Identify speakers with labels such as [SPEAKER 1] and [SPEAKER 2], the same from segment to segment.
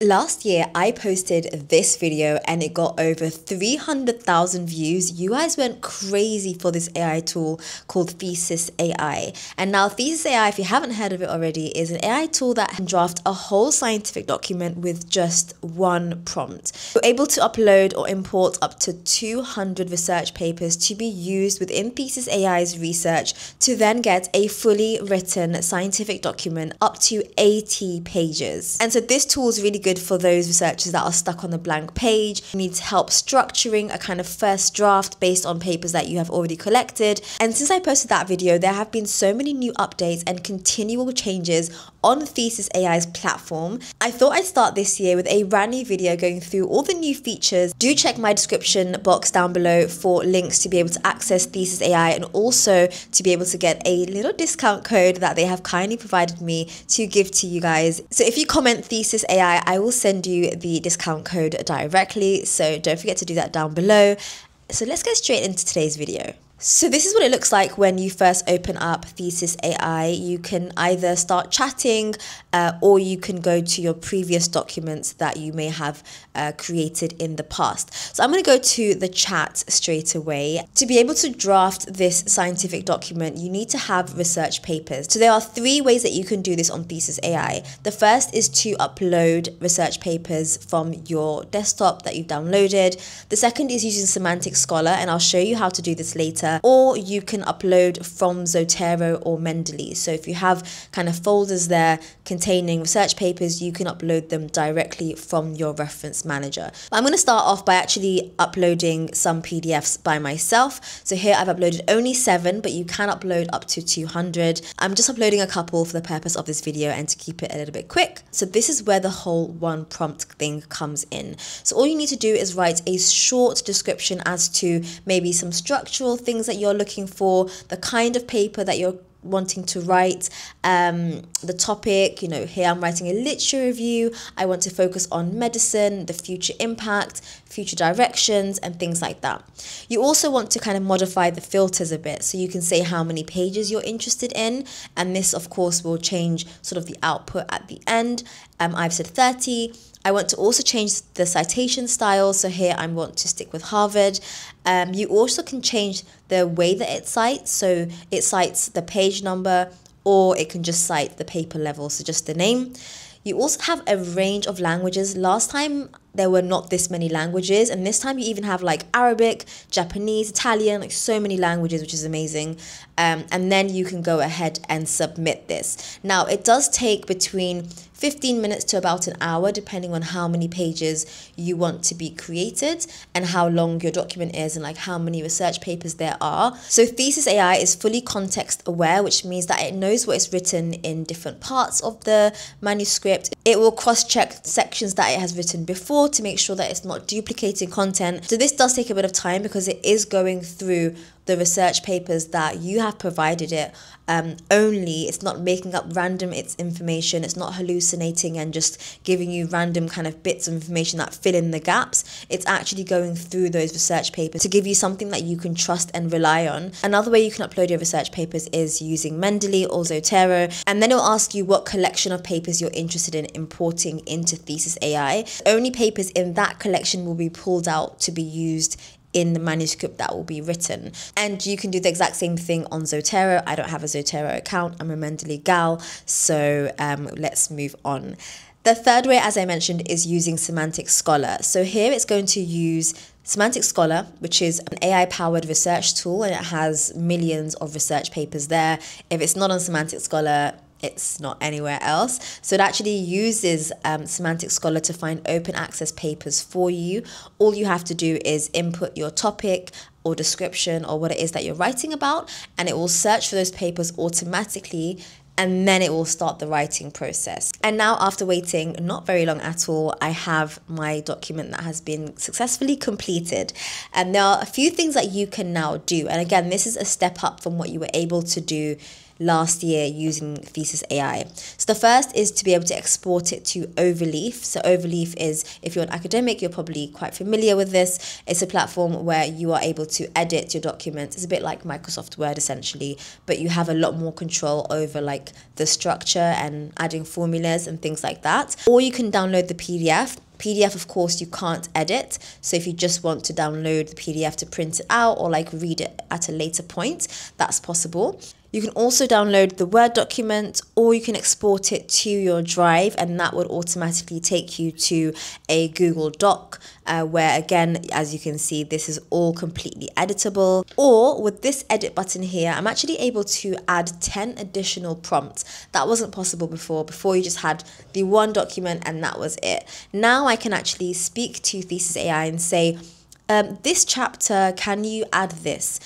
[SPEAKER 1] Last year, I posted this video and it got over 300,000 views. You guys went crazy for this AI tool called Thesis AI. And now, Thesis AI, if you haven't heard of it already, is an AI tool that can draft a whole scientific document with just one prompt. You're able to upload or import up to 200 research papers to be used within Thesis AI's research to then get a fully written scientific document up to 80 pages. And so, this tool is really good good for those researchers that are stuck on the blank page. You need help structuring a kind of first draft based on papers that you have already collected. And since I posted that video, there have been so many new updates and continual changes on Thesis AI's platform. I thought I'd start this year with a brand new video going through all the new features. Do check my description box down below for links to be able to access Thesis AI and also to be able to get a little discount code that they have kindly provided me to give to you guys. So if you comment Thesis AI, I will send you the discount code directly. So don't forget to do that down below. So let's get straight into today's video. So this is what it looks like when you first open up Thesis AI. You can either start chatting uh, or you can go to your previous documents that you may have uh, created in the past. So I'm going to go to the chat straight away. To be able to draft this scientific document, you need to have research papers. So there are three ways that you can do this on Thesis AI. The first is to upload research papers from your desktop that you've downloaded. The second is using Semantic Scholar, and I'll show you how to do this later or you can upload from Zotero or Mendeley. So if you have kind of folders there containing research papers, you can upload them directly from your reference manager. I'm going to start off by actually uploading some PDFs by myself. So here I've uploaded only seven, but you can upload up to 200. I'm just uploading a couple for the purpose of this video and to keep it a little bit quick. So this is where the whole one prompt thing comes in. So all you need to do is write a short description as to maybe some structural things things that you're looking for, the kind of paper that you're wanting to write um, the topic you know here i'm writing a literature review i want to focus on medicine the future impact future directions and things like that. You also want to kind of modify the filters a bit so you can say how many pages you're interested in and this of course will change sort of the output at the end. Um, i've said 30 I want to also change the citation style. So here I want to stick with Harvard. Um, you also can change the way that it cites. So it cites the page number or it can just cite the paper level. So just the name. You also have a range of languages. Last time there were not this many languages, and this time you even have like Arabic, Japanese, Italian, like so many languages, which is amazing. Um, and then you can go ahead and submit this. Now, it does take between 15 minutes to about an hour, depending on how many pages you want to be created and how long your document is and like how many research papers there are. So Thesis AI is fully context aware, which means that it knows what is written in different parts of the manuscript. It will cross check sections that it has written before to make sure that it's not duplicating content. So this does take a bit of time because it is going through the research papers that you have provided it um, only. It's not making up random its information. It's not hallucinating and just giving you random kind of bits of information that fill in the gaps. It's actually going through those research papers to give you something that you can trust and rely on. Another way you can upload your research papers is using Mendeley or Zotero, and then it'll ask you what collection of papers you're interested in importing into Thesis AI. Only papers in that collection will be pulled out to be used in the manuscript that will be written. And you can do the exact same thing on Zotero. I don't have a Zotero account, I'm a Mendeley gal, so um, let's move on. The third way, as I mentioned, is using Semantic Scholar. So here it's going to use Semantic Scholar, which is an AI powered research tool, and it has millions of research papers there. If it's not on Semantic Scholar, it's not anywhere else. So it actually uses um, Semantic Scholar to find open access papers for you. All you have to do is input your topic or description or what it is that you're writing about, and it will search for those papers automatically and then it will start the writing process. And now, after waiting not very long at all, I have my document that has been successfully completed. And there are a few things that you can now do. And again, this is a step up from what you were able to do last year using Thesis AI. So the first is to be able to export it to Overleaf. So Overleaf is, if you're an academic, you're probably quite familiar with this. It's a platform where you are able to edit your documents. It's a bit like Microsoft Word essentially, but you have a lot more control over like the structure and adding formulas and things like that. Or you can download the PDF PDF, of course, you can't edit. So if you just want to download the PDF to print it out or like read it at a later point, that's possible. You can also download the Word document or you can export it to your Drive, and that would automatically take you to a Google Doc. Uh, where again, as you can see, this is all completely editable. Or with this edit button here, I'm actually able to add 10 additional prompts. That wasn't possible before. Before you just had the one document and that was it. Now I can actually speak to Thesis AI and say, um, this chapter, can you add this?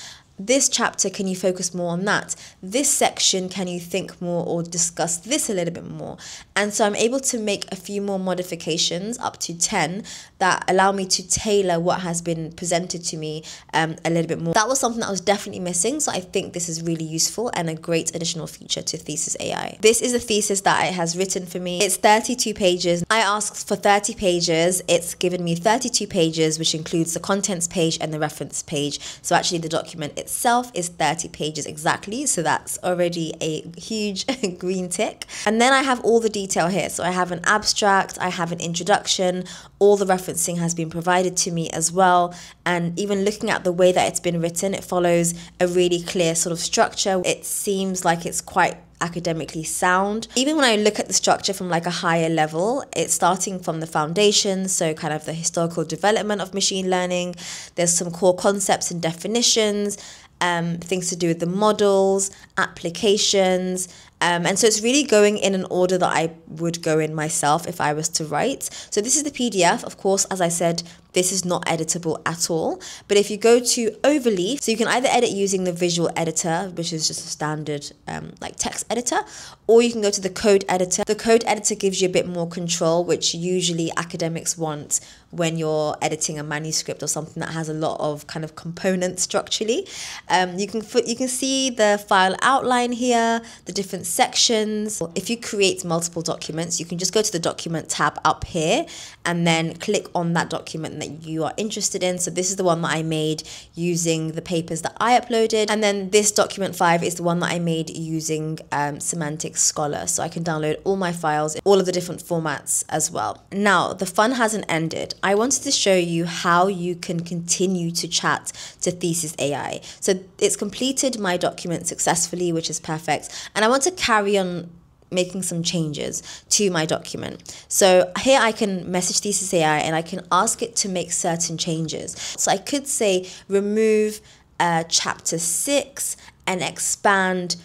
[SPEAKER 1] This chapter, can you focus more on that? This section, can you think more or discuss this a little bit more? And so I'm able to make a few more modifications, up to 10, that allow me to tailor what has been presented to me um, a little bit more. That was something that was definitely missing, so I think this is really useful and a great additional feature to Thesis AI. This is a thesis that it has written for me. It's 32 pages. I asked for 30 pages. It's given me 32 pages, which includes the contents page and the reference page. So actually the document itself is 30 pages exactly. So that's already a huge green tick. And then I have all the detail here. So I have an abstract, I have an introduction, all the referencing has been provided to me as well. And even looking at the way that it's been written, it follows a really clear sort of structure. It seems like it's quite academically sound. Even when I look at the structure from like a higher level, it's starting from the foundation, so kind of the historical development of machine learning. There's some core concepts and definitions, um, things to do with the models, applications, um, and so it's really going in an order that I would go in myself if I was to write. So this is the PDF. Of course, as I said, this is not editable at all. But if you go to Overleaf, so you can either edit using the visual editor, which is just a standard um, like text editor, or you can go to the code editor. The code editor gives you a bit more control, which usually academics want when you're editing a manuscript or something that has a lot of kind of components structurally. Um, you can you can see the file outline here, the different sections. If you create multiple documents, you can just go to the document tab up here and then click on that document that you are interested in. So this is the one that I made using the papers that I uploaded. And then this document five is the one that I made using um, Semantic Scholar. So I can download all my files, in all of the different formats as well. Now, the fun hasn't ended. I wanted to show you how you can continue to chat to Thesis AI. So it's completed my document successfully, which is perfect. And I want to carry on making some changes to my document. So here I can message Thesis AI and I can ask it to make certain changes. So I could say remove uh, chapter 6 and expand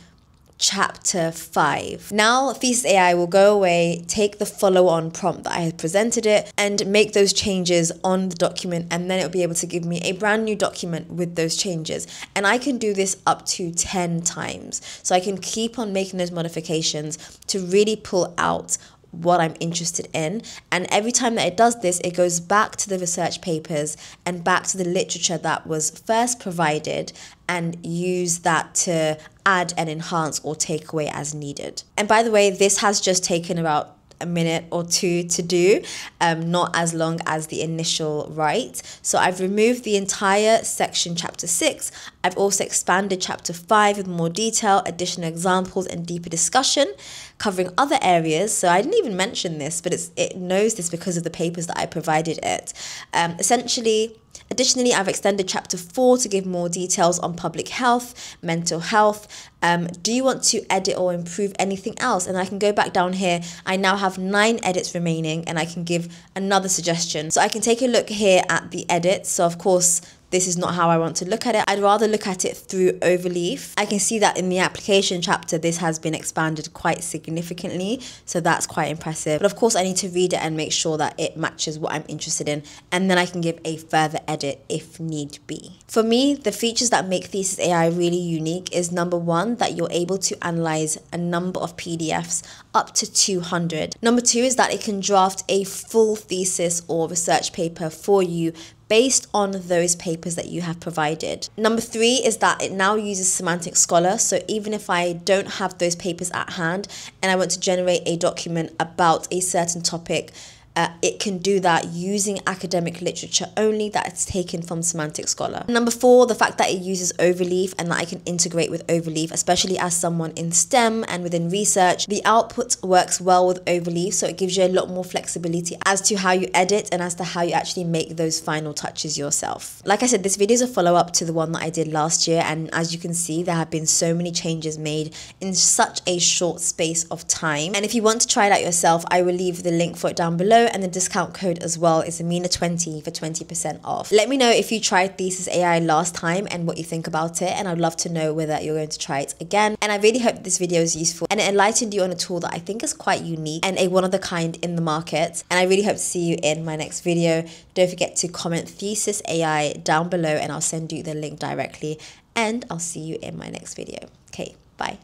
[SPEAKER 1] chapter 5. Now Thesis AI will go away, take the follow on prompt that I had presented it, and make those changes on the document, and then it'll be able to give me a brand new document with those changes. And I can do this up to 10 times. So I can keep on making those modifications to really pull out what I'm interested in. And every time that it does this, it goes back to the research papers and back to the literature that was first provided and use that to add and enhance or take away as needed. And by the way, this has just taken about a minute or two to do, um, not as long as the initial write. So I've removed the entire section chapter 6. I've also expanded chapter 5 with more detail, additional examples, and deeper discussion, covering other areas. So I didn't even mention this, but it's, it knows this because of the papers that I provided it. Um, essentially, Additionally, I've extended chapter 4 to give more details on public health, mental health. Um, do you want to edit or improve anything else? And I can go back down here. I now have nine edits remaining and I can give another suggestion. So I can take a look here at the edits. So of course, this is not how I want to look at it. I'd rather look at it through Overleaf. I can see that in the application chapter, this has been expanded quite significantly. So that's quite impressive. But of course, I need to read it and make sure that it matches what I'm interested in. And then I can give a further edit if need be. For me, the features that make Thesis AI really unique is number one, that you're able to analyze a number of PDFs up to 200. Number two is that it can draft a full thesis or research paper for you based on those papers that you have provided. Number three is that it now uses Semantic Scholar. So even if I don't have those papers at hand and I want to generate a document about a certain topic, uh, it can do that using academic literature only that it's taken from Semantic Scholar. Number four, the fact that it uses Overleaf and that I can integrate with Overleaf, especially as someone in STEM and within research. The output works well with Overleaf, so it gives you a lot more flexibility as to how you edit and as to how you actually make those final touches yourself. Like I said, this video is a follow up to the one that I did last year, and as you can see, there have been so many changes made in such a short space of time. And if you want to try it out yourself, I will leave the link for it down below and the discount code as well is Amina20 for 20% off. Let me know if you tried Thesis AI last time and what you think about it and I'd love to know whether you're going to try it again. And I really hope this video is useful and it enlightened you on a tool that I think is quite unique and a one of the kind in the market. And I really hope to see you in my next video. Don't forget to comment Thesis AI down below and I'll send you the link directly and I'll see you in my next video. Okay, bye.